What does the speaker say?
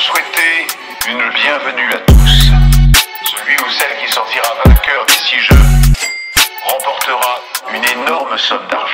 souhaiter une bienvenue à tous. Celui ou celle qui sortira vainqueur six jeu remportera une énorme somme d'argent.